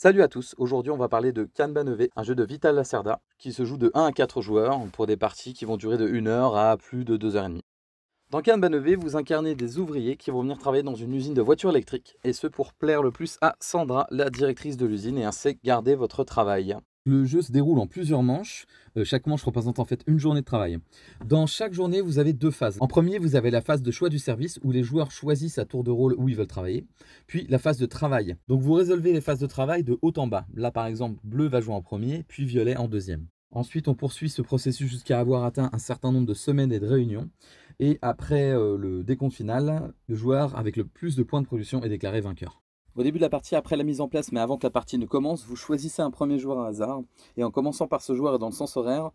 Salut à tous, aujourd'hui on va parler de Kanban EV, un jeu de Vital Lacerda qui se joue de 1 à 4 joueurs pour des parties qui vont durer de 1 heure à plus de 2 h 30 Dans Kanban EV, vous incarnez des ouvriers qui vont venir travailler dans une usine de voitures électriques et ce pour plaire le plus à Sandra, la directrice de l'usine et ainsi garder votre travail. Le jeu se déroule en plusieurs manches. Euh, chaque manche représente en fait une journée de travail. Dans chaque journée, vous avez deux phases. En premier, vous avez la phase de choix du service où les joueurs choisissent à tour de rôle où ils veulent travailler. Puis la phase de travail. Donc vous résolvez les phases de travail de haut en bas. Là par exemple, bleu va jouer en premier, puis violet en deuxième. Ensuite, on poursuit ce processus jusqu'à avoir atteint un certain nombre de semaines et de réunions. Et après euh, le décompte final, le joueur avec le plus de points de production est déclaré vainqueur. Au début de la partie, après la mise en place, mais avant que la partie ne commence, vous choisissez un premier joueur à hasard. Et en commençant par ce joueur et dans le sens horaire,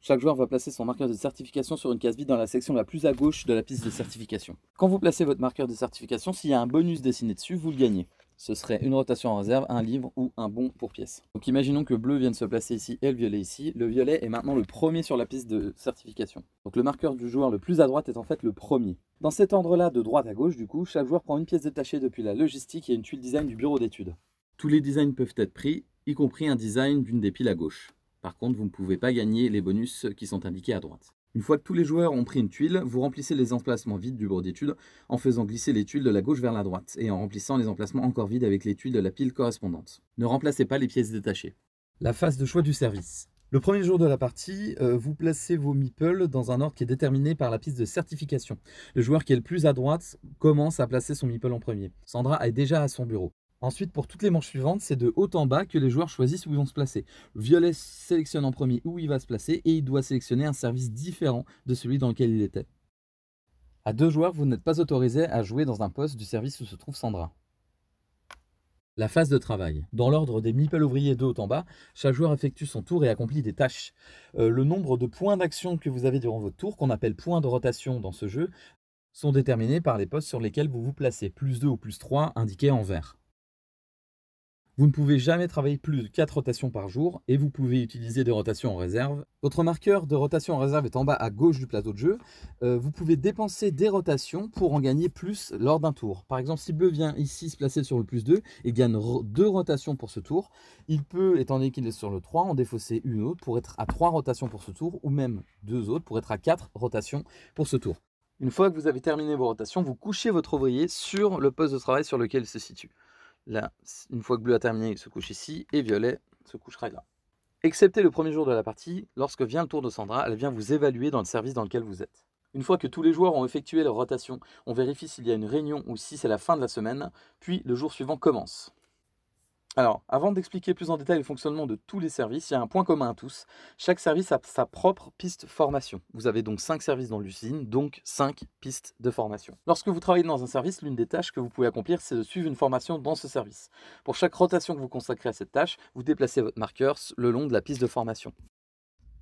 chaque joueur va placer son marqueur de certification sur une case vide dans la section la plus à gauche de la piste de certification. Quand vous placez votre marqueur de certification, s'il y a un bonus dessiné dessus, vous le gagnez ce serait une rotation en réserve, un livre ou un bon pour pièce. Donc imaginons que le bleu vienne se placer ici et le violet ici. Le violet est maintenant le premier sur la piste de certification. Donc le marqueur du joueur le plus à droite est en fait le premier. Dans cet ordre-là, de droite à gauche, du coup, chaque joueur prend une pièce détachée depuis la logistique et une tuile design du bureau d'études. Tous les designs peuvent être pris, y compris un design d'une des piles à gauche. Par contre, vous ne pouvez pas gagner les bonus qui sont indiqués à droite. Une fois que tous les joueurs ont pris une tuile, vous remplissez les emplacements vides du bureau d'études en faisant glisser les tuiles de la gauche vers la droite et en remplissant les emplacements encore vides avec les tuiles de la pile correspondante. Ne remplacez pas les pièces détachées. La phase de choix du service. Le premier jour de la partie, euh, vous placez vos meeples dans un ordre qui est déterminé par la piste de certification. Le joueur qui est le plus à droite commence à placer son meeple en premier. Sandra est déjà à son bureau. Ensuite, pour toutes les manches suivantes, c'est de haut en bas que les joueurs choisissent où ils vont se placer. violet sélectionne en premier où il va se placer et il doit sélectionner un service différent de celui dans lequel il était. À deux joueurs, vous n'êtes pas autorisé à jouer dans un poste du service où se trouve Sandra. La phase de travail. Dans l'ordre des meeples ouvriers de haut en bas, chaque joueur effectue son tour et accomplit des tâches. Euh, le nombre de points d'action que vous avez durant votre tour, qu'on appelle points de rotation dans ce jeu, sont déterminés par les postes sur lesquels vous vous placez, plus 2 ou plus 3 indiqués en vert. Vous ne pouvez jamais travailler plus de 4 rotations par jour et vous pouvez utiliser des rotations en réserve. Votre marqueur de rotation en réserve est en bas à gauche du plateau de jeu. Euh, vous pouvez dépenser des rotations pour en gagner plus lors d'un tour. Par exemple, si bleu vient ici se placer sur le plus 2 et gagne 2 rotations pour ce tour, il peut, étant donné qu'il est sur le 3, en défausser une autre pour être à 3 rotations pour ce tour ou même deux autres pour être à 4 rotations pour ce tour. Une fois que vous avez terminé vos rotations, vous couchez votre ouvrier sur le poste de travail sur lequel il se situe. Là, une fois que bleu a terminé, il se couche ici, et violet se couchera là. Excepté le premier jour de la partie, lorsque vient le tour de Sandra, elle vient vous évaluer dans le service dans lequel vous êtes. Une fois que tous les joueurs ont effectué leur rotation, on vérifie s'il y a une réunion ou si c'est la fin de la semaine, puis le jour suivant commence. Alors, avant d'expliquer plus en détail le fonctionnement de tous les services, il y a un point commun à tous. Chaque service a sa propre piste formation. Vous avez donc 5 services dans l'usine, donc 5 pistes de formation. Lorsque vous travaillez dans un service, l'une des tâches que vous pouvez accomplir, c'est de suivre une formation dans ce service. Pour chaque rotation que vous consacrez à cette tâche, vous déplacez votre marqueur le long de la piste de formation.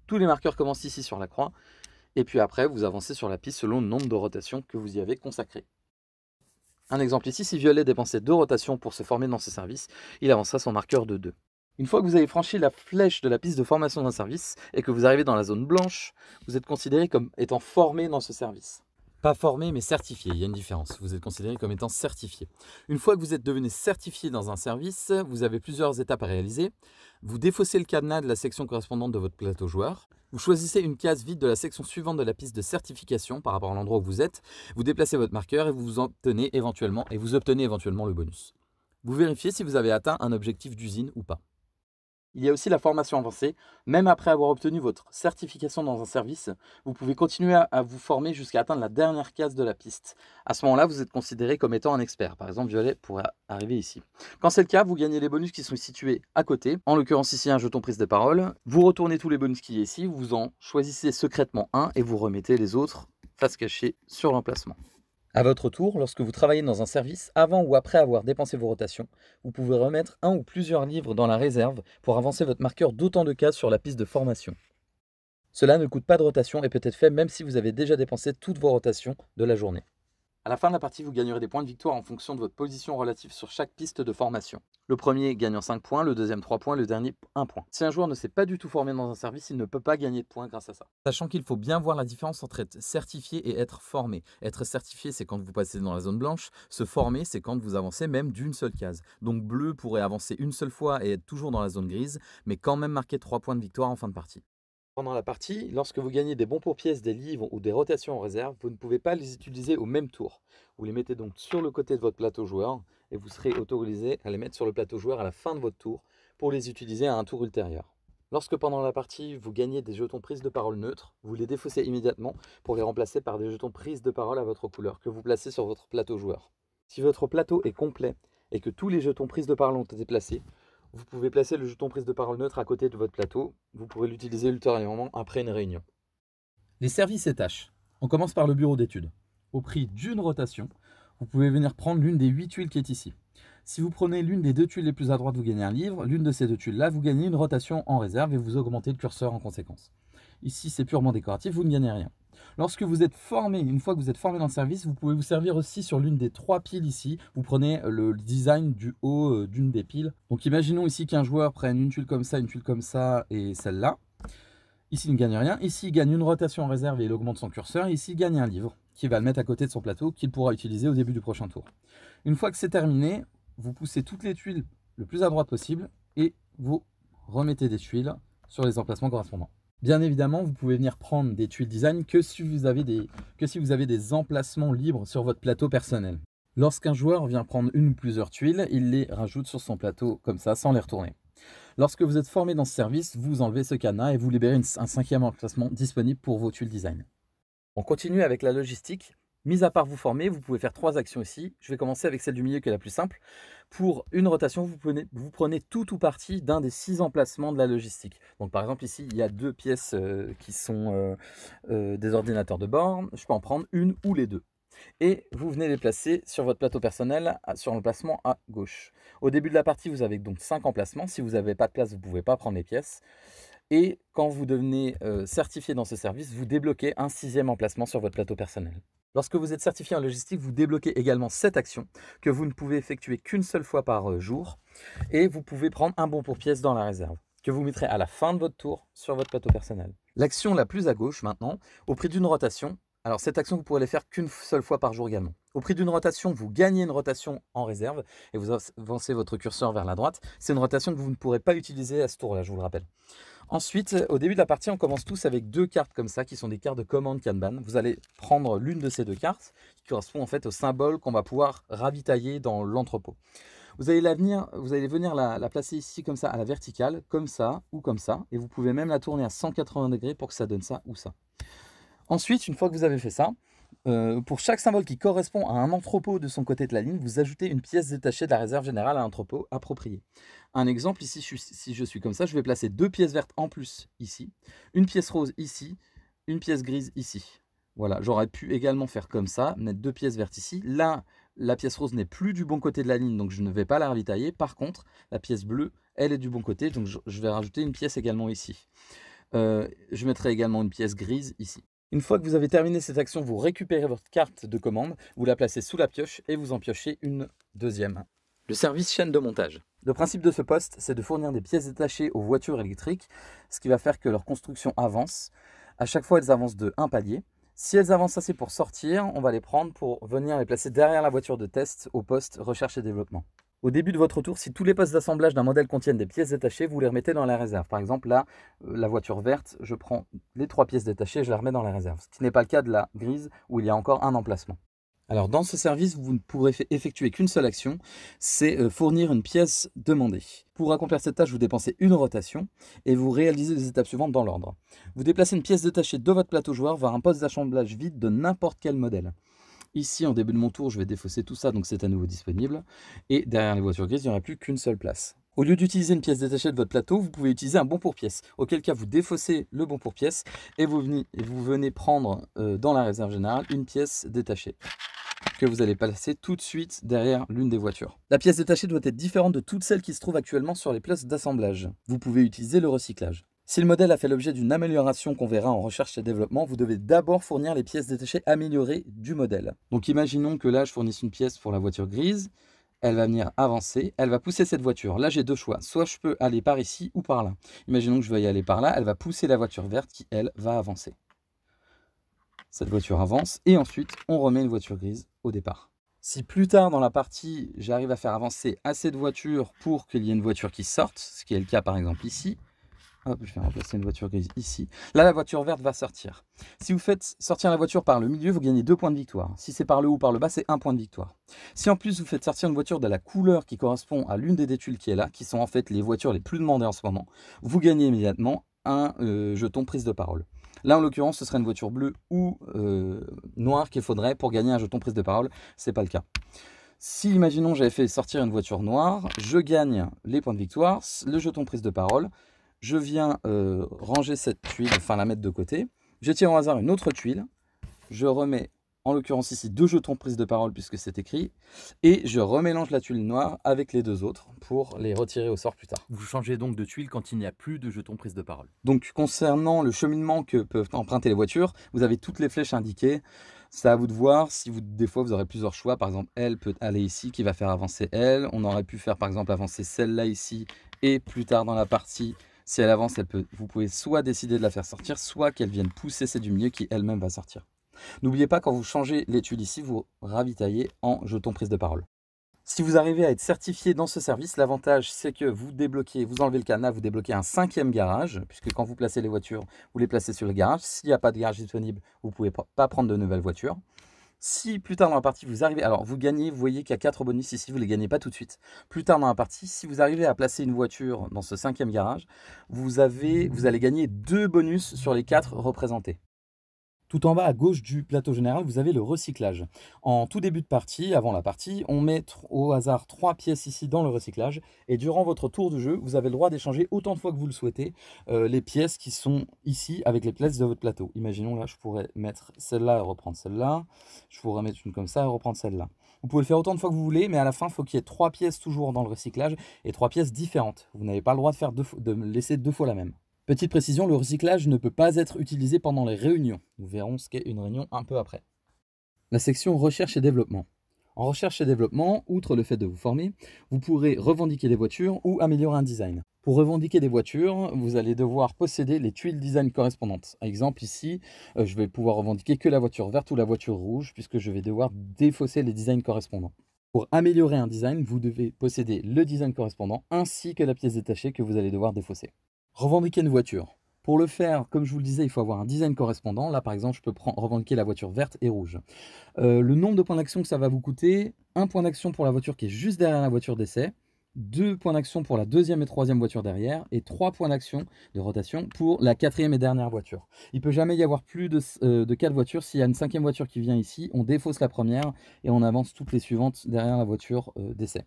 Tous les marqueurs commencent ici sur la croix, et puis après, vous avancez sur la piste selon le nombre de rotations que vous y avez consacré. Un exemple ici, si Violet dépensait deux rotations pour se former dans ce service, il avancera son marqueur de 2. Une fois que vous avez franchi la flèche de la piste de formation d'un service et que vous arrivez dans la zone blanche, vous êtes considéré comme étant formé dans ce service. Pas formé, mais certifié. Il y a une différence. Vous êtes considéré comme étant certifié. Une fois que vous êtes devenu certifié dans un service, vous avez plusieurs étapes à réaliser. Vous défaussez le cadenas de la section correspondante de votre plateau joueur. Vous choisissez une case vide de la section suivante de la piste de certification par rapport à l'endroit où vous êtes. Vous déplacez votre marqueur et vous obtenez éventuellement et vous obtenez éventuellement le bonus. Vous vérifiez si vous avez atteint un objectif d'usine ou pas. Il y a aussi la formation avancée. Même après avoir obtenu votre certification dans un service, vous pouvez continuer à, vous former jusqu'à atteindre la dernière case de la piste. À ce moment-là, vous êtes considéré comme étant un expert. Par exemple, Violet pourrait arriver ici. Quand c'est le cas, vous gagnez les bonus qui sont situés à côté. En l'occurrence, ici, un jeton prise de parole. Vous retournez tous les bonus qui y ici, vous en choisissez secrètement un et vous remettez les autres face cachée sur l'emplacement. À votre tour, lorsque vous travaillez dans un service, avant ou après avoir dépensé vos rotations, vous pouvez remettre un ou plusieurs livres dans la réserve pour avancer votre marqueur d'autant de cases sur la piste de formation. Cela ne coûte pas de rotation et peut être fait même si vous avez déjà dépensé toutes vos rotations de la journée. À la fin de la partie, vous gagnerez des points de victoire en fonction de votre position relative sur chaque piste de formation. Le premier gagnant 5 points, le deuxième 3 points, le dernier 1 point. Si un joueur ne s'est pas du tout formé dans un service, il ne peut pas gagner de points grâce à ça. Sachant qu'il faut bien voir la différence entre être certifié et être formé. Être certifié, c'est quand vous passez dans la zone blanche. Se former, c'est quand vous avancez même d'une seule case. Donc bleu pourrait avancer une seule fois et être toujours dans la zone grise, mais quand même marquer 3 points de victoire en fin de partie. Pendant la partie, lorsque vous gagnez des bons pour pièces, des livres ou des rotations en réserve, vous ne pouvez pas les utiliser au même tour. Vous les mettez donc sur le côté de votre plateau joueur et vous serez autorisé à les mettre sur le plateau joueur à la fin de votre tour pour les utiliser à un tour ultérieur. Lorsque pendant la partie, vous gagnez des jetons prise de parole neutres, vous les défaussez immédiatement pour les remplacer par des jetons prise de parole à votre couleur que vous placez sur votre plateau joueur. Si votre plateau est complet et que tous les jetons prise de parole ont été placés, vous pouvez placer le jeton prise de parole neutre à côté de votre plateau. Vous pourrez l'utiliser ultérieurement après une réunion. Les services et tâches. On commence par le bureau d'études. Au prix d'une rotation, vous pouvez venir prendre l'une des huit tuiles qui est ici. Si vous prenez l'une des deux tuiles les plus à droite, vous gagnez un livre. L'une de ces deux tuiles-là, vous gagnez une rotation en réserve et vous augmentez le curseur en conséquence. Ici, c'est purement décoratif, vous ne gagnez rien. Lorsque vous êtes formé, une fois que vous êtes formé dans le service, vous pouvez vous servir aussi sur l'une des trois piles ici. Vous prenez le design du haut euh, d'une des piles. Donc imaginons ici qu'un joueur prenne une tuile comme ça, une tuile comme ça et celle-là. Ici, il ne gagne rien. Ici, il gagne une rotation en réserve et il augmente son curseur. Ici, il gagne un livre qui va le mettre à côté de son plateau qu'il pourra utiliser au début du prochain tour. Une fois que c'est terminé, vous poussez toutes les tuiles le plus à droite possible et vous remettez des tuiles sur les emplacements correspondants. Bien évidemment, vous pouvez venir prendre des tuiles design que si vous avez des, emplacements libres sur votre plateau personnel. Lorsqu'un joueur vient prendre une ou plusieurs tuiles, il les rajoute sur son plateau comme ça, sans les retourner. Lorsque vous êtes formé dans ce service, vous enlevez ce cadenas et vous libérez un cinquième emplacement disponible pour vos tuiles design. On continue avec la logistique. Mis à part vous former, vous pouvez faire trois actions ici. Je vais commencer avec celle du milieu qui est la plus simple. Pour une rotation, vous prenez, tout ou partie d'un des six emplacements de la logistique. Donc par exemple ici, il y a deux pièces euh, qui sont euh, euh, des ordinateurs de bord. Je peux en prendre une ou les deux. Et vous venez les placer sur votre plateau personnel sur l'emplacement à gauche. Au début de la partie, vous avez donc cinq emplacements. Si vous n'avez pas de place, vous ne pouvez pas prendre les pièces. Et quand vous devenez certifié dans ce service, vous débloquez un sixième emplacement sur votre plateau personnel. Lorsque vous êtes certifié en logistique, vous débloquez également cette action que vous ne pouvez effectuer qu'une seule fois par euh, jour et vous pouvez prendre un bon pour pièce dans la réserve que vous mettrez à la fin de votre tour sur votre plateau personnel. L'action la plus à gauche maintenant, au prix d'une rotation, alors cette action vous pourrez la faire qu'une seule fois par jour également. Au prix d'une rotation, vous gagnez une rotation en réserve et vous avancez votre curseur vers la droite. C'est une rotation que vous ne pourrez pas utiliser à ce tour-là, je vous le rappelle. Ensuite, au début de la partie, on commence tous avec deux cartes comme ça, qui sont des cartes de commande Kanban. Vous allez prendre l'une de ces deux cartes, qui correspond en fait au symbole qu'on va pouvoir ravitailler dans l'entrepôt. Vous allez, venir la, placer ici comme ça, à la verticale, comme ça ou comme ça. Et vous pouvez même la tourner à 180 degrés pour que ça donne ça ou ça. Ensuite, une fois que vous avez fait ça, euh, pour chaque symbole qui correspond à un entrepôt de son côté de la ligne, vous ajoutez une pièce détachée de la réserve générale à l'entrepôt approprié. Un exemple, ici, si je suis comme ça, je vais placer deux pièces vertes en plus ici, une pièce rose ici, une pièce grise ici. Voilà, j'aurais pu également faire comme ça, mettre deux pièces vertes ici. Là, la pièce rose n'est plus du bon côté de la ligne, donc je ne vais pas la ravitailler. Par contre, la pièce bleue, elle est du bon côté, donc je vais rajouter une pièce également ici. Euh, je mettrai également une pièce grise ici. Une fois que vous avez terminé cette action, vous récupérez votre carte de commande, vous la placez sous la pioche et vous en piochez une deuxième. Le service chaîne de montage. Le principe de ce poste, c'est de fournir des pièces détachées aux voitures électriques, ce qui va faire que leur construction avance. À chaque fois, elles avancent de un palier. Si elles avancent assez pour sortir, on va les prendre pour venir les placer derrière la voiture de test au poste recherche et développement. Au début de votre tour, si tous les postes d'assemblage d'un modèle contiennent des pièces détachées, vous les remettez dans la réserve. Par exemple, là, euh, la voiture verte, je prends les trois pièces détachées et je les remets dans la réserve. Ce qui n'est pas le cas de la grise où il y a encore un emplacement. Alors dans ce service, vous ne pourrez effectuer qu'une seule action, c'est euh, fournir une pièce demandée. Pour accomplir cette tâche, vous dépensez une rotation et vous réalisez les étapes suivantes dans l'ordre. Vous déplacez une pièce détachée de votre plateau joueur vers un poste d'assemblage vide de n'importe quel modèle. Ici, en début de mon tour, je vais défausser tout ça, donc c'est à nouveau disponible. Et derrière les voitures grises, il n'y aura plus qu'une seule place. Au lieu d'utiliser une pièce détachée de votre plateau, vous pouvez utiliser un bon pour pièce. Auquel cas, vous défaussez le bon pour pièce et vous venez, prendre euh, dans la réserve générale une pièce détachée que vous allez placer tout de suite derrière l'une des voitures. La pièce détachée doit être différente de toutes celles qui se trouvent actuellement sur les places d'assemblage. Vous pouvez utiliser le recyclage. Si le modèle a fait l'objet d'une amélioration qu'on verra en recherche et développement, vous devez d'abord fournir les pièces détachées améliorées du modèle. Donc imaginons que là, je fournisse une pièce pour la voiture grise, elle va venir avancer, elle va pousser cette voiture. Là, j'ai deux choix. Soit je peux aller par ici ou par là. Imaginons que je vais y aller par là, elle va pousser la voiture verte qui, elle, va avancer. Cette voiture avance et ensuite, on remet une voiture grise au départ. Si plus tard dans la partie, j'arrive à faire avancer assez de voitures pour qu'il y ait une voiture qui sorte, ce qui est le cas par exemple ici, Hop, je vais remplacer une voiture grise ici. Là, la voiture verte va sortir. Si vous faites sortir la voiture par le milieu, vous gagnez deux points de victoire. Si c'est par le haut ou par le bas, c'est un point de victoire. Si en plus vous faites sortir une voiture de la couleur qui correspond à l'une des détules qui est là, qui sont en fait les voitures les plus demandées en ce moment, vous gagnez immédiatement un euh, jeton prise de parole. Là, en l'occurrence, ce serait une voiture bleue ou euh, noire qu'il faudrait pour gagner un jeton prise de parole. Ce n'est pas le cas. Si, imaginons, j'avais fait sortir une voiture noire, je gagne les points de victoire, le jeton prise de parole, je viens euh, ranger cette tuile, enfin la mettre de côté. Je tire au hasard une autre tuile. Je remets, en l'occurrence ici, deux jetons prise de parole puisque c'est écrit. Et je remélange la tuile noire avec les deux autres pour les retirer au sort plus tard. Vous changez donc de tuile quand il n'y a plus de jetons prise de parole. Donc concernant le cheminement que peuvent emprunter les voitures, vous avez toutes les flèches indiquées. C'est à vous de voir si vous, des fois vous aurez plusieurs choix. Par exemple, elle peut aller ici qui va faire avancer elle. On aurait pu faire par exemple avancer celle-là ici et plus tard dans la partie si elle avance, elle peut, vous pouvez soit décider de la faire sortir, soit qu'elle vienne pousser celle du milieu qui elle-même va sortir. N'oubliez pas, quand vous changez l'étude ici, vous ravitaillez en jeton prise de parole. Si vous arrivez à être certifié dans ce service, l'avantage c'est que vous débloquez, vous enlevez le cadenas, vous débloquez un cinquième garage, puisque quand vous placez les voitures, vous les placez sur le garage. S'il n'y a pas de garage disponible, vous ne pouvez pas prendre de nouvelles voitures. Si plus tard dans la partie, vous arrivez... Alors, vous gagnez, vous voyez qu'il y a 4 bonus ici, vous ne les gagnez pas tout de suite. Plus tard dans la partie, si vous arrivez à placer une voiture dans ce cinquième garage, vous, avez, vous allez gagner 2 bonus sur les 4 représentés. Tout en bas à gauche du plateau général, vous avez le recyclage. En tout début de partie, avant la partie, on met au hasard trois pièces ici dans le recyclage. Et durant votre tour de jeu, vous avez le droit d'échanger autant de fois que vous le souhaitez euh, les pièces qui sont ici avec les pièces de votre plateau. Imaginons là, je pourrais mettre celle-là et reprendre celle-là. Je pourrais mettre une comme ça et reprendre celle-là. Vous pouvez le faire autant de fois que vous voulez, mais à la fin, il faut qu'il y ait trois pièces toujours dans le recyclage et trois pièces différentes. Vous n'avez pas le droit de, faire de laisser deux fois la même. Petite précision, le recyclage ne peut pas être utilisé pendant les réunions. Nous verrons ce qu'est une réunion un peu après. La section recherche et développement. En recherche et développement, outre le fait de vous former, vous pourrez revendiquer des voitures ou améliorer un design. Pour revendiquer des voitures, vous allez devoir posséder les tuiles design correspondantes. Exemple ici, euh, je vais pouvoir revendiquer que la voiture verte ou la voiture rouge puisque je vais devoir défausser les designs correspondants. Pour améliorer un design, vous devez posséder le design correspondant ainsi que la pièce détachée que vous allez devoir défausser. Revendiquer une voiture. Pour le faire, comme je vous le disais, il faut avoir un design correspondant. Là, par exemple, je peux revendiquer la voiture verte et rouge. Euh, le nombre de points d'action que ça va vous coûter, un point d'action pour la voiture qui est juste derrière la voiture d'essai, deux points d'action pour la deuxième et troisième voiture derrière, et trois points d'action de rotation pour la quatrième et dernière voiture. Il peut jamais y avoir plus de, euh, de quatre voitures. S'il y a une cinquième voiture qui vient ici, on défausse la première et on avance toutes les suivantes derrière la voiture euh, d'essai.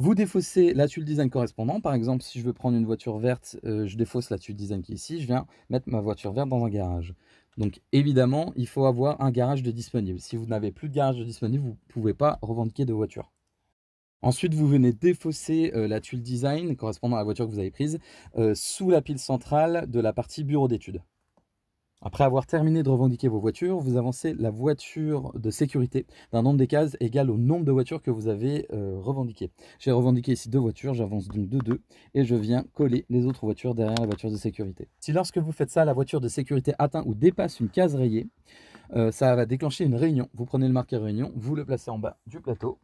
Vous défaussez la tuile design correspondant. Par exemple, si je veux prendre une voiture verte, euh, je défausse la tuile design qui est ici. Je viens mettre ma voiture verte dans un garage. Donc évidemment, il faut avoir un garage de disponible. Si vous n'avez plus de garage de disponible, vous ne pouvez pas revendiquer de voiture. Ensuite, vous venez défausser euh, la tuile design correspondant à la voiture que vous avez prise euh, sous la pile centrale de la partie bureau d'études. Après avoir terminé de revendiquer vos voitures, vous avancez la voiture de sécurité d'un nombre des cases égal au nombre de voitures que vous avez euh, revendiquées. J'ai revendiqué ici deux voitures, j'avance donc de deux et je viens coller les autres voitures derrière la voiture de sécurité. Si lorsque vous faites ça, la voiture de sécurité atteint ou dépasse une case rayée, euh, ça va déclencher une réunion. Vous prenez le marqueur réunion, vous le placez en bas du plateau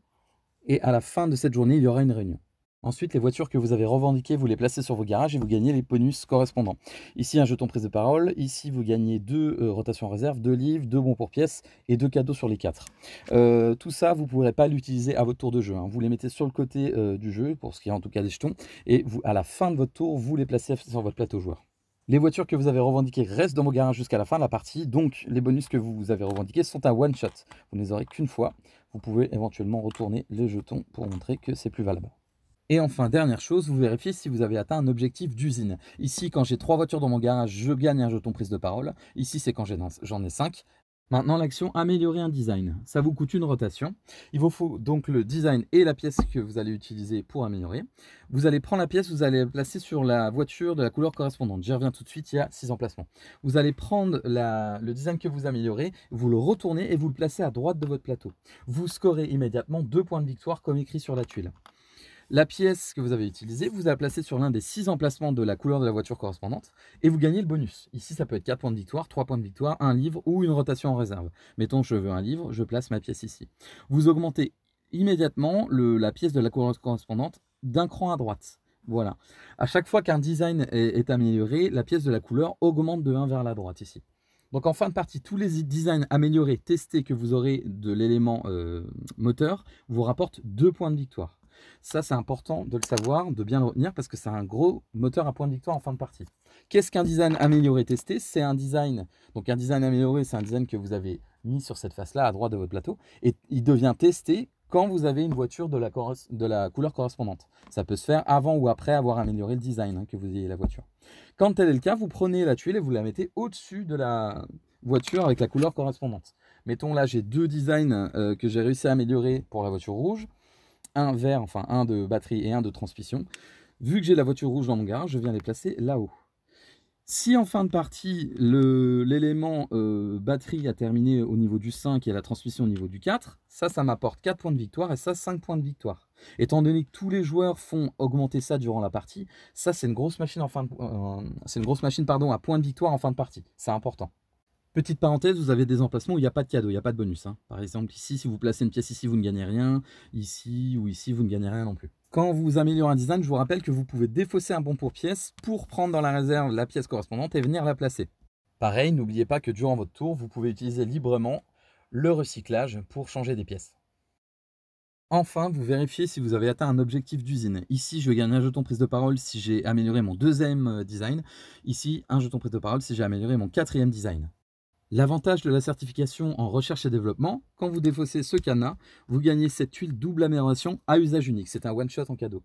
et à la fin de cette journée, il y aura une réunion. Ensuite, les voitures que vous avez revendiquées, vous les placez sur vos garages et vous gagnez les bonus correspondants. Ici, un jeton prise de parole. Ici, vous gagnez deux euh, rotations réserve, deux livres, deux bons pour pièces et deux cadeaux sur les quatre. Euh, tout ça, vous ne pourrez pas l'utiliser à votre tour de jeu. Hein. Vous les mettez sur le côté euh, du jeu, pour ce qui est en tout cas des jetons, et à la fin de votre tour, vous les placez sur votre plateau joueur. Les voitures que vous avez revendiquées restent dans vos garages jusqu'à la fin de la partie, donc les bonus que vous avez revendiqués sont un one-shot. Vous ne les aurez qu'une fois. Vous pouvez éventuellement retourner les jetons pour montrer que c'est plus valable. Et enfin, dernière chose, vous vérifiez si vous avez atteint un objectif d'usine. Ici, quand j'ai trois voitures dans mon garage, je gagne un jeton prise de parole. Ici, c'est quand j'en ai cinq. Maintenant, l'action améliorer un design. Ça vous coûte une rotation. Il vous faut donc le design et la pièce que vous allez utiliser pour améliorer. Vous allez prendre la pièce, vous allez la placer sur la voiture de la couleur correspondante. J'y reviens tout de suite, il y a six emplacements. Vous allez prendre le design que vous améliorez, vous le retournez et vous le placez à droite de votre plateau. Vous scorez immédiatement deux points de victoire comme écrit sur la tuile. La pièce que vous avez utilisée, vous la placez sur l'un des six emplacements de la couleur de la voiture correspondante et vous gagnez le bonus. Ici, ça peut être 4 points de victoire, 3 points de victoire, un livre ou une rotation en réserve. Mettons, je veux un livre, je place ma pièce ici. Vous augmentez immédiatement la pièce de la couleur correspondante d'un cran à droite. Voilà. À chaque fois qu'un design est, amélioré, la pièce de la couleur augmente de 1 vers la droite ici. Donc en fin de partie, tous les designs améliorés, testés que vous aurez de l'élément euh, moteur vous rapportent 2 points de victoire. Ça, c'est important de le savoir, de bien le retenir, parce que c'est un gros moteur à point de victoire en fin de partie. Qu'est-ce qu'un design amélioré testé? C'est un design, donc un design amélioré, c'est un design que vous avez mis sur cette face-là, à droite de votre plateau, et il devient testé quand vous avez une voiture de la, couleur correspondante. Ça peut se faire avant ou après avoir amélioré le design hein, que vous ayez la voiture. Quand tel est le cas, vous prenez la tuile et vous la mettez au-dessus de la voiture avec la couleur correspondante. Mettons là, j'ai deux designs euh, que j'ai réussi à améliorer pour la voiture rouge un vert, enfin un de batterie et un de transmission. Vu que j'ai la voiture rouge dans mon garage, je viens les placer là-haut. Si en fin de partie, l'élément euh, batterie a terminé au niveau du 5 et la transmission au niveau du 4, ça, ça m'apporte 4 points de victoire et ça, 5 points de victoire. Étant donné que tous les joueurs font augmenter ça durant la partie, ça, c'est une grosse machine, en fin euh, c'est une grosse machine pardon, à points de victoire en fin de partie. C'est important. Petite parenthèse, vous avez des emplacements où il n'y a pas de cadeau, il n'y a pas de bonus. Hein. Par exemple, ici, si vous placez une pièce ici, vous ne gagnez rien. Ici ou ici, vous ne gagnez rien non plus. Quand vous améliorez un design, je vous rappelle que vous pouvez défausser un bon pour pièce pour prendre dans la réserve la pièce correspondante et venir la placer. Pareil, n'oubliez pas que durant votre tour, vous pouvez utiliser librement le recyclage pour changer des pièces. Enfin, vous vérifiez si vous avez atteint un objectif d'usine. Ici, je gagne un jeton prise de parole si j'ai amélioré mon deuxième euh, design. Ici, un jeton prise de parole si j'ai amélioré mon quatrième design. L'avantage de la certification en recherche et développement, quand vous défaussez ce cadenas, vous gagnez cette tuile double amélioration à usage unique. C'est un one-shot en cadeau.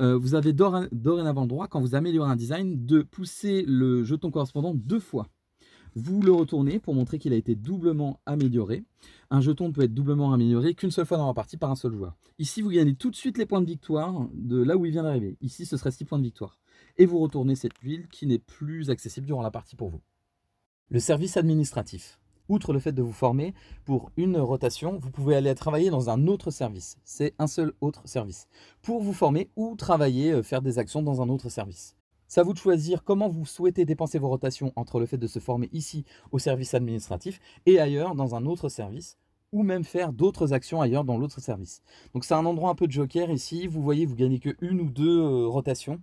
Euh, vous avez dorénavant le droit, quand vous améliorez un design, de pousser le jeton correspondant deux fois. Vous le retournez pour montrer qu'il a été doublement amélioré. Un jeton ne peut être doublement amélioré qu'une seule fois dans la partie par un seul joueur. Ici, vous gagnez tout de suite les points de victoire de là où il vient d'arriver. Ici, ce serait 6 points de victoire. Et vous retournez cette tuile qui n'est plus accessible durant la partie pour vous. Le service administratif. Outre le fait de vous former, pour une rotation, vous pouvez aller travailler dans un autre service. C'est un seul autre service. Pour vous former ou travailler, euh, faire des actions dans un autre service. C'est à vous de choisir comment vous souhaitez dépenser vos rotations entre le fait de se former ici au service administratif et ailleurs dans un autre service ou même faire d'autres actions ailleurs dans l'autre service. Donc c'est un endroit un peu de joker ici. Vous voyez, vous gagnez que une ou deux euh, rotations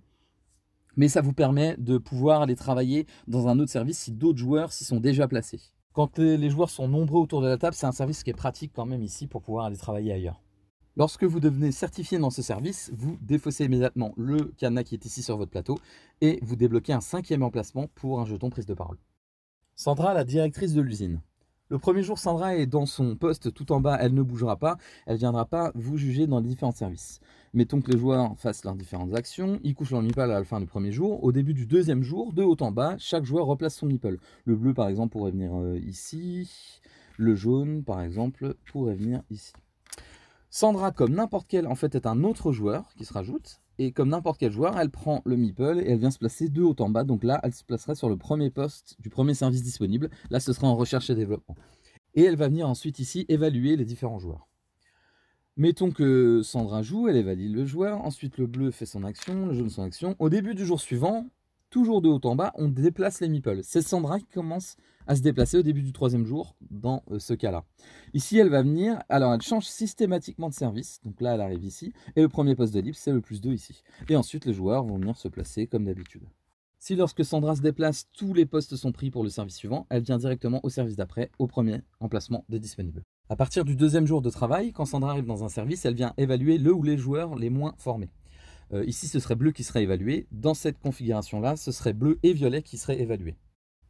mais ça vous permet de pouvoir aller travailler dans un autre service si d'autres joueurs s'y sont déjà placés. Quand les joueurs sont nombreux autour de la table, c'est un service qui est pratique quand même ici pour pouvoir aller travailler ailleurs. Lorsque vous devenez certifié dans ce service, vous défaussez immédiatement le cadenas qui est ici sur votre plateau et vous débloquez un cinquième emplacement pour un jeton prise de parole. Sandra, la directrice de l'usine. Le premier jour, Sandra est dans son poste tout en bas, elle ne bougera pas, elle viendra pas vous juger dans les différents services. Mettons que les joueurs fassent leurs différentes actions, ils couchent leur meeple à la fin du premier jour. Au début du deuxième jour, de haut en bas, chaque joueur replace son meeple. Le bleu, par exemple, pourrait venir euh, ici. Le jaune, par exemple, pourrait venir ici. Sandra, comme n'importe quel, en fait, est un autre joueur qui se rajoute. Et comme n'importe quel joueur, elle prend le meeple et elle vient se placer de haut en bas. Donc là, elle se placerait sur le premier poste du premier service disponible. Là, ce sera en recherche et développement. Et elle va venir ensuite ici évaluer les différents joueurs. Mettons que Sandra joue, elle évalue le joueur, ensuite le bleu fait son action, le jaune son action. Au début du jour suivant, toujours de haut en bas, on déplace les meeples. C'est Sandra qui commence à se déplacer au début du troisième jour dans euh, ce cas-là. Ici, elle va venir, alors elle change systématiquement de service, donc là elle arrive ici, et le premier poste de libre, c'est le plus 2 ici. Et ensuite, les joueurs vont venir se placer comme d'habitude. Si lorsque Sandra se déplace, tous les postes sont pris pour le service suivant, elle vient directement au service d'après, au premier emplacement de disponible. À partir du deuxième jour de travail, quand Sandra arrive dans un service, elle vient évaluer le ou les joueurs les moins formés. Euh, ici, ce serait bleu qui serait évalué. Dans cette configuration-là, ce serait bleu et violet qui seraient évalués.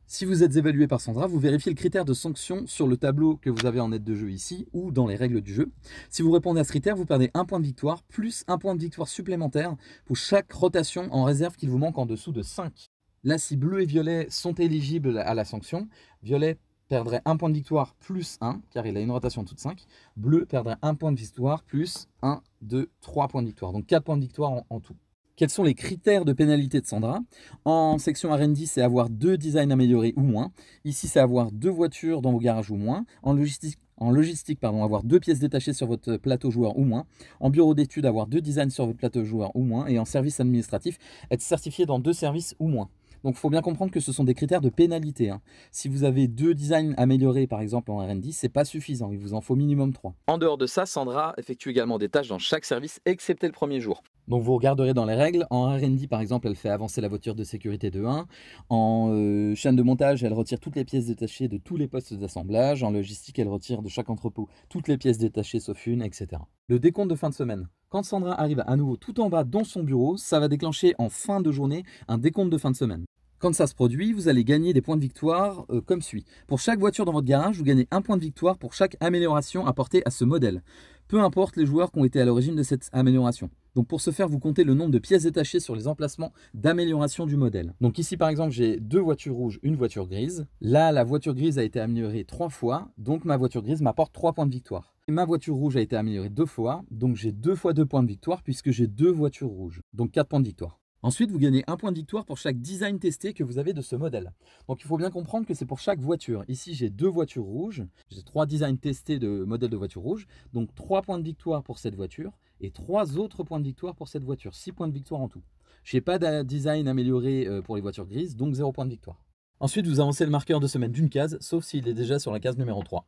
Si vous êtes évalué par Sandra, vous vérifiez le critère de sanction sur le tableau que vous avez en aide de jeu ici ou dans les règles du jeu. Si vous répondez à ce critère, vous perdez un point de victoire plus un point de victoire supplémentaire pour chaque rotation en réserve qu'il vous manque en dessous de 5. Là, si bleu et violet sont éligibles à la sanction, violet perdrait un point de victoire plus 1, car il a une rotation toute 5. Bleu perdrait un point de victoire plus 1, 2, 3 points de victoire. Donc 4 points de victoire en, tout. Quels sont les critères de pénalité de Sandra? En section R&D, c'est avoir deux designs améliorés ou moins. Ici, c'est avoir deux voitures dans vos garages ou moins. En logistique, en logistique, pardon, avoir deux pièces détachées sur votre plateau joueur ou moins. En bureau d'études, avoir deux designs sur votre plateau joueur ou moins. Et en service administratif, être certifié dans deux services ou moins. Donc il faut bien comprendre que ce sont des critères de pénalité. hein. Si vous avez deux designs améliorés par exemple en R&D, c'est pas suffisant, il vous en faut minimum trois. En dehors de ça, Sandra effectue également des tâches dans chaque service excepté le premier jour. Donc vous regarderez dans les règles, en R&D par exemple, elle fait avancer la voiture de sécurité de 1. En euh, chaîne de montage, elle retire toutes les pièces détachées de tous les postes d'assemblage. En logistique, elle retire de chaque entrepôt toutes les pièces détachées sauf une, etc. Le décompte de fin de semaine. Quand Sandra arrive à nouveau tout en bas dans son bureau, ça va déclencher en fin de journée un décompte de fin de semaine. Quand ça se produit, vous allez gagner des points de victoire euh, comme suit. Pour chaque voiture dans votre garage, vous gagnez un point de victoire pour chaque amélioration apportée à ce modèle. Peu importe les joueurs qui ont été à l'origine de cette amélioration. Donc pour ce faire, vous comptez le nombre de pièces détachées sur les emplacements d'amélioration du modèle. Donc ici par exemple, j'ai deux voitures rouges, une voiture grise. Là, la voiture grise a été améliorée trois fois, donc ma voiture grise m'apporte trois points de victoire. Ma voiture rouge a été améliorée deux fois, donc j'ai deux fois deux points de victoire puisque j'ai deux voitures rouges, donc quatre points de victoire. Ensuite, vous gagnez un point de victoire pour chaque design testé que vous avez de ce modèle. Donc il faut bien comprendre que c'est pour chaque voiture. Ici, j'ai deux voitures rouges, j'ai trois designs testés de modèles de voitures rouges, donc trois points de victoire pour cette voiture et trois autres points de victoire pour cette voiture, six points de victoire en tout. Je n'ai pas de design amélioré euh, pour les voitures grises, donc zéro point de victoire. Ensuite, vous avancez le marqueur de semaine d'une case, sauf s'il est déjà sur la case numéro 3.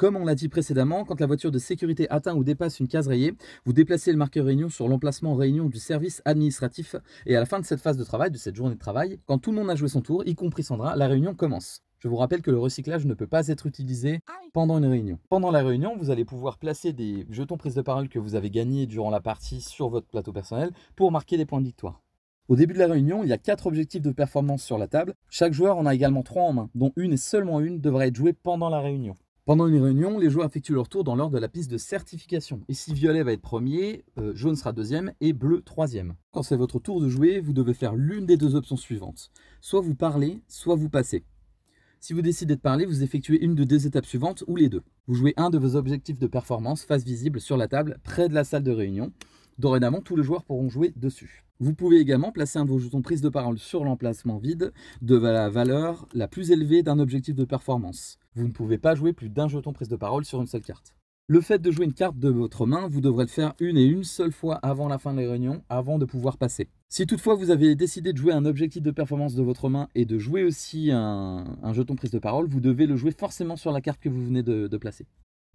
Comme on l'a dit précédemment, quand la voiture de sécurité atteint ou dépasse une case rayée, vous déplacez le marqueur réunion sur l'emplacement réunion du service administratif et à la fin de cette phase de travail, de cette journée de travail, quand tout le monde a joué son tour, y compris Sandra, la réunion commence. Je vous rappelle que le recyclage ne peut pas être utilisé pendant une réunion. Pendant la réunion, vous allez pouvoir placer des jetons prise de parole que vous avez gagnés durant la partie sur votre plateau personnel pour marquer des points de victoire. Au début de la réunion, il y a quatre objectifs de performance sur la table. Chaque joueur en a également trois en main, dont une et seulement une devrait être jouée pendant la réunion. Pendant une réunion, les joueurs effectuent leur tour dans l'ordre de la piste de certification. Ici, violet va être premier, euh, jaune sera deuxième et bleu troisième. Quand c'est votre tour de jouer, vous devez faire l'une des deux options suivantes. Soit vous parlez, soit vous passez. Si vous décidez de parler, vous effectuez une de deux étapes suivantes ou les deux. Vous jouez un de vos objectifs de performance face visible sur la table près de la salle de réunion. Dorénavant, tous les joueurs pourront jouer dessus. Vous pouvez également placer un de vos jetons prise de parole sur l'emplacement vide de la valeur la plus élevée d'un objectif de performance. Vous ne pouvez pas jouer plus d'un jeton prise de parole sur une seule carte. Le fait de jouer une carte de votre main, vous devrez le faire une et une seule fois avant la fin de la réunion, avant de pouvoir passer. Si toutefois vous avez décidé de jouer un objectif de performance de votre main et de jouer aussi un, jeton prise de parole, vous devez le jouer forcément sur la carte que vous venez de placer.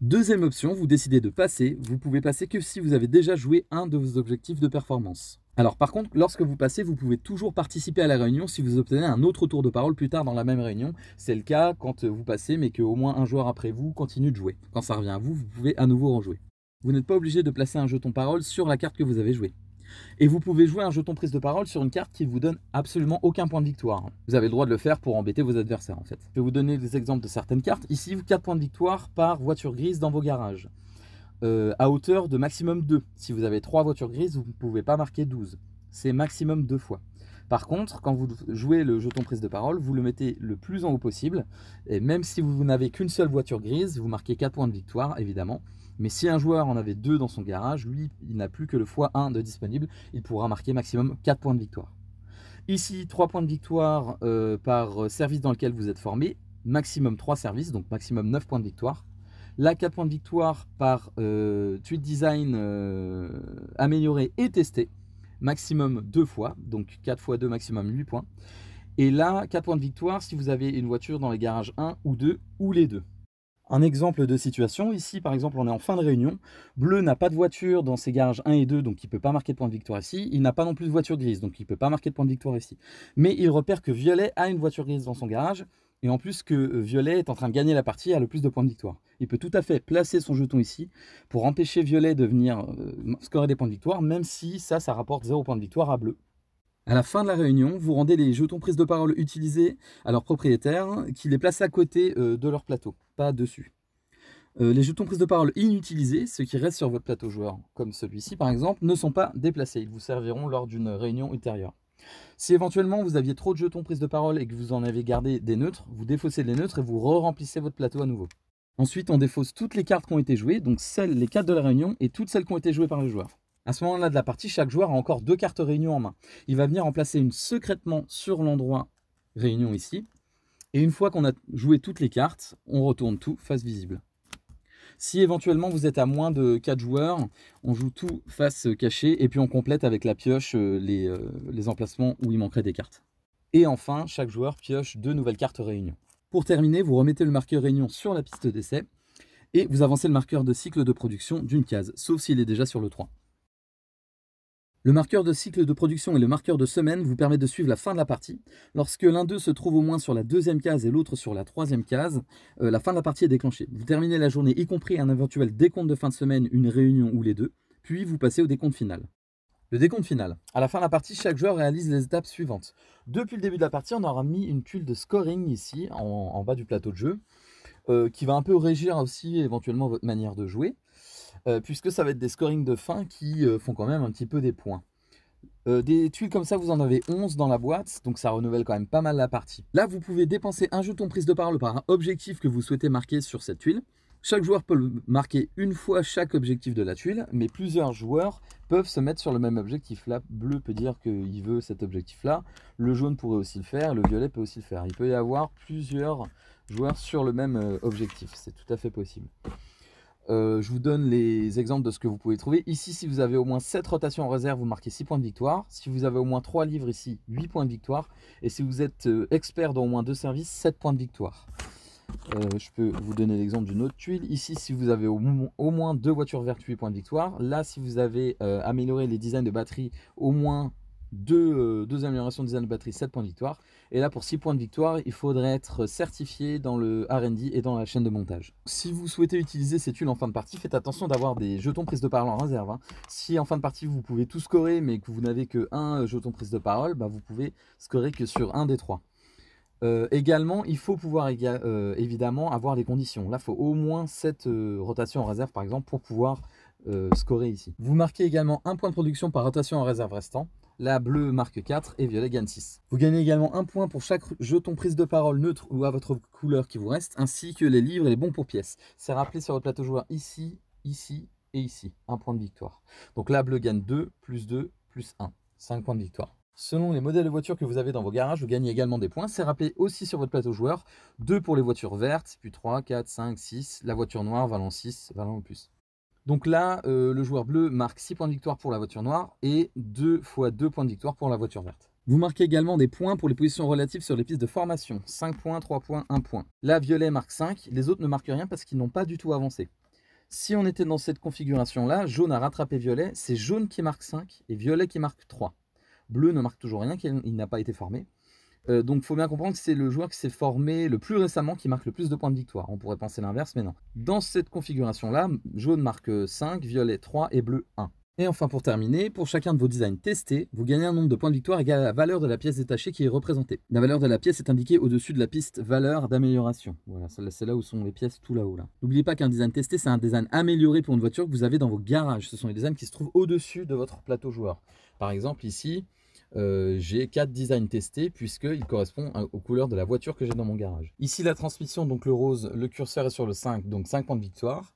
Deuxième option, vous décidez de passer. Vous pouvez passer que si vous avez déjà joué un de vos objectifs de performance. Alors par contre, lorsque vous passez, vous pouvez toujours participer à la réunion si vous obtenez un autre tour de parole plus tard dans la même réunion. C'est le cas quand vous passez, mais qu'au moins un joueur après vous continue de jouer. Quand ça revient à vous, vous pouvez à nouveau rejouer. Vous n'êtes pas obligé de placer un jeton parole sur la carte que vous avez jouée. Et vous pouvez jouer un jeton prise de parole sur une carte qui vous donne absolument aucun point de victoire. Vous avez le droit de le faire pour embêter vos adversaires en fait. Je vais vous donner des exemples de certaines cartes. Ici, 4 points de victoire par voiture grise dans vos garages. Euh, à hauteur de maximum 2. Si vous avez 3 voitures grises, vous ne pouvez pas marquer 12. C'est maximum 2 fois. Par contre, quand vous jouez le jeton prise de parole, vous le mettez le plus en haut possible. Et même si vous n'avez qu'une seule voiture grise, vous marquez 4 points de victoire, évidemment. Mais si un joueur en avait deux dans son garage, lui, il n'a plus que le x1 de disponible. Il pourra marquer maximum 4 points de victoire. Ici, 3 points de victoire euh, par service dans lequel vous êtes formé. Maximum 3 services, donc maximum 9 points de victoire. Là, 4 points de victoire par euh, tweet design euh, amélioré et testé. Maximum 2 fois, donc 4 fois 2, maximum 8 points. Et là, 4 points de victoire si vous avez une voiture dans les garages 1 ou 2 ou les deux. Un exemple de situation, ici par exemple on est en fin de réunion, Bleu n'a pas de voiture dans ses garages 1 et 2 donc il ne peut pas marquer de point de victoire ici, il n'a pas non plus de voiture grise donc il ne peut pas marquer de point de victoire ici. Mais il repère que Violet a une voiture grise dans son garage et en plus que Violet est en train de gagner la partie a le plus de points de victoire. Il peut tout à fait placer son jeton ici pour empêcher Violet de venir euh, scorer des points de victoire même si ça, ça rapporte 0 points de victoire à Bleu. À la fin de la réunion, vous rendez les jetons prise de parole utilisés à leurs propriétaires qui les placent à côté euh, de leur plateau, pas dessus. Euh, les jetons prise de parole inutilisés, ceux qui restent sur votre plateau joueur, comme celui-ci par exemple, ne sont pas déplacés. Ils vous serviront lors d'une réunion ultérieure. Si éventuellement vous aviez trop de jetons prise de parole et que vous en avez gardé des neutres, vous défaussez les neutres et vous re-remplissez votre plateau à nouveau. Ensuite, on défausse toutes les cartes qui ont été jouées, donc celles, les cartes de la réunion et toutes celles qui ont été jouées par les joueurs. À ce moment-là de la partie, chaque joueur a encore deux cartes réunion en main. Il va venir en placer une secrètement sur l'endroit réunion ici. Et une fois qu'on a joué toutes les cartes, on retourne tout face visible. Si éventuellement vous êtes à moins de 4 joueurs, on joue tout face cachée et puis on complète avec la pioche euh, les, euh, les emplacements où il manquerait des cartes. Et enfin, chaque joueur pioche deux nouvelles cartes réunion. Pour terminer, vous remettez le marqueur réunion sur la piste d'essai et vous avancez le marqueur de cycle de production d'une case, sauf s'il est déjà sur le 3. Le marqueur de cycle de production et le marqueur de semaine vous permettent de suivre la fin de la partie. Lorsque l'un d'eux se trouve au moins sur la deuxième case et l'autre sur la troisième case, euh, la fin de la partie est déclenchée. Vous terminez la journée, y compris un éventuel décompte de fin de semaine, une réunion ou les deux, puis vous passez au décompte final. Le décompte final. À la fin de la partie, chaque joueur réalise les étapes suivantes. Depuis le début de la partie, on aura mis une tuile de scoring ici, en, bas du plateau de jeu, euh, qui va un peu régir aussi éventuellement votre manière de jouer. Euh, puisque ça va être des scorings de fin qui euh, font quand même un petit peu des points. Euh, des tuiles comme ça, vous en avez 11 dans la boîte, donc ça renouvelle quand même pas mal la partie. Là, vous pouvez dépenser un jeton prise de parole par un objectif que vous souhaitez marquer sur cette tuile. Chaque joueur peut marquer une fois chaque objectif de la tuile, mais plusieurs joueurs peuvent se mettre sur le même objectif. Là, bleu peut dire qu'il veut cet objectif-là, le jaune pourrait aussi le faire, le violet peut aussi le faire. Il peut y avoir plusieurs joueurs sur le même objectif, c'est tout à fait possible. Euh, je vous donne les exemples de ce que vous pouvez trouver. Ici, si vous avez au moins 7 rotations en réserve, vous marquez 6 points de victoire. Si vous avez au moins 3 livres ici, 8 points de victoire. Et si vous êtes euh, expert dans au moins 2 services, 7 points de victoire. Euh, je peux vous donner l'exemple d'une autre tuile. Ici, si vous avez au, moins 2 voitures vertes, 8 points de victoire. Là, si vous avez amélioré les designs de batterie, au moins deux, deux, améliorations de design de batterie, 7 points de victoire. Et là, pour 6 points de victoire, il faudrait être certifié dans le RD et dans la chaîne de montage. Si vous souhaitez utiliser ces tuiles en fin de partie, faites attention d'avoir des jetons prise de parole en réserve. Hein. Si en fin de partie, vous pouvez tout scorer, mais que vous n'avez que un jeton prise de parole, bah, vous pouvez scorer que sur un des trois. Euh, également, il faut pouvoir euh, évidemment avoir des conditions. Là, il faut au moins 7 euh, rotations en réserve, par exemple, pour pouvoir scorer ici. Vous marquez également un point de production par rotation en réserve restant. La bleue marque 4 et violet gagne 6. Vous gagnez également un point pour chaque jeton prise de parole neutre ou à votre couleur qui vous reste, ainsi que les livres et les bons pour pièces. C'est rappelé sur votre plateau joueur ici, ici et ici. Un point de victoire. Donc la bleue gagne 2, plus 2, plus 1. 5 points de victoire. Selon les modèles de voitures que vous avez dans vos garages, vous gagnez également des points. C'est rappelé aussi sur votre plateau joueur. 2 pour les voitures vertes, puis 3, 4, 5, 6. La voiture noire valant 6, valant plus. Donc là, euh, le joueur bleu marque 6 points de victoire pour la voiture noire et 2 fois 2 points de victoire pour la voiture verte. Vous marquez également des points pour les positions relatives sur les pistes de formation. 5 points, 3 points, 1 point. Là, violet marque 5, les autres ne marquent rien parce qu'ils n'ont pas du tout avancé. Si on était dans cette configuration-là, jaune a rattrapé violet, c'est jaune qui marque 5 et violet qui marque 3. Bleu ne marque toujours rien, il n'a pas été formé. Euh, donc faut bien comprendre que c'est le joueur qui s'est formé le plus récemment qui marque le plus de points de victoire. On pourrait penser l'inverse, mais non. Dans cette configuration-là, jaune marque 5, violet 3 et bleu 1. Et enfin pour terminer, pour chacun de vos designs testés, vous gagnez un nombre de points de victoire égal à la valeur de la pièce détachée qui est représentée. La valeur de la pièce est indiquée au-dessus de la piste valeur d'amélioration. Voilà, c'est là où sont les pièces tout là-haut. Là. N'oubliez pas qu'un design testé, c'est un design amélioré pour une voiture que vous avez dans vos garages. Ce sont les designs qui se trouvent au-dessus de votre plateau joueur. Par exemple ici, euh, j'ai quatre designs testés puisqu'ils correspondent aux couleurs de la voiture que j'ai dans mon garage. Ici la transmission, donc le rose, le curseur est sur le 5, donc 5 points de victoire.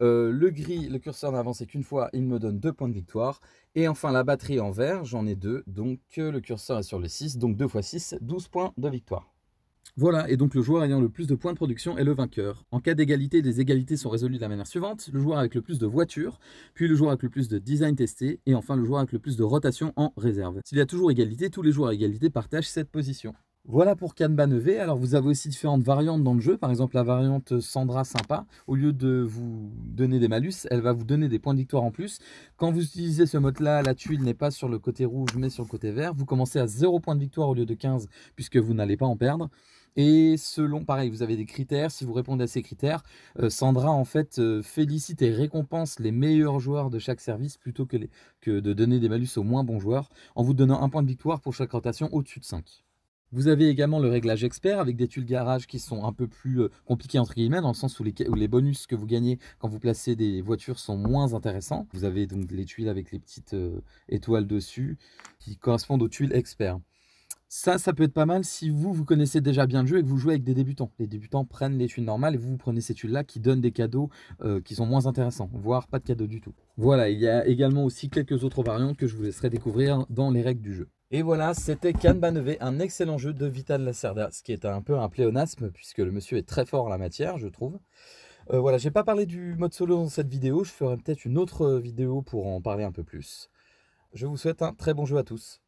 Euh, le gris, le curseur n'a avancé qu'une fois, il me donne 2 points de victoire. Et enfin la batterie en vert, j'en ai 2, donc le curseur est sur le 6, donc 2 fois 6, 12 points de victoire. Voilà, et donc le joueur ayant le plus de points de production est le vainqueur. En cas d'égalité, les égalités sont résolues de la manière suivante. Le joueur avec le plus de voitures, puis le joueur avec le plus de design testé, et enfin le joueur avec le plus de rotation en réserve. S'il y a toujours égalité, tous les joueurs à égalité partagent cette position. Voilà pour Kanban EV. Alors vous avez aussi différentes variantes dans le jeu. Par exemple la variante Sandra sympa. Au lieu de vous donner des malus, elle va vous donner des points de victoire en plus. Quand vous utilisez ce mode là, la tuile n'est pas sur le côté rouge mais sur le côté vert. Vous commencez à 0 points de victoire au lieu de 15 puisque vous n'allez pas en perdre. Et selon, pareil, vous avez des critères. Si vous répondez à ces critères, euh, Sandra, en fait, euh, félicite et récompense les meilleurs joueurs de chaque service plutôt que, que de donner des malus aux moins bons joueurs en vous donnant un point de victoire pour chaque rotation au-dessus de 5. Vous avez également le réglage expert avec des tuiles garage qui sont un peu plus euh, compliquées entre guillemets dans le sens où les, bonus que vous gagnez quand vous placez des voitures sont moins intéressants. Vous avez donc les tuiles avec les petites euh, étoiles dessus qui correspondent aux tuiles expert. Ça, ça peut être pas mal si vous, vous connaissez déjà bien le jeu et que vous jouez avec des débutants. Les débutants prennent les tuiles normales et vous, vous prenez ces tuiles-là qui donnent des cadeaux euh, qui sont moins intéressants, voire pas de cadeaux du tout. Voilà, il y a également aussi quelques autres variantes que je vous laisserai découvrir dans les règles du jeu. Et voilà, c'était Kanban un excellent jeu de Vital Lacerda, ce qui est un peu un pléonasme, puisque le monsieur est très fort en la matière, je trouve. Euh, voilà, j'ai pas parlé du mode solo dans cette vidéo, je ferai peut-être une autre vidéo pour en parler un peu plus. Je vous souhaite un très bon jeu à tous.